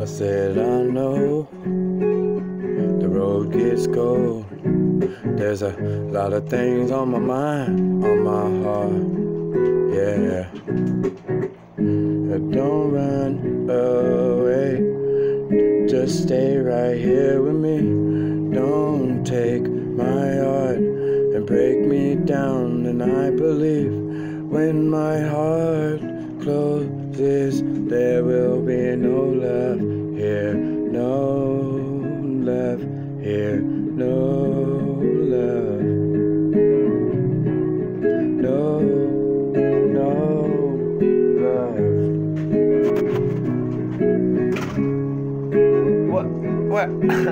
I said, I know the road gets cold. There's a lot of things on my mind, on my heart. Yeah. Don't run away. Just stay right here with me. Don't take my heart and break me down. And I believe when my heart closes, there will be no love here, no love here, no love. No, no love. What? What?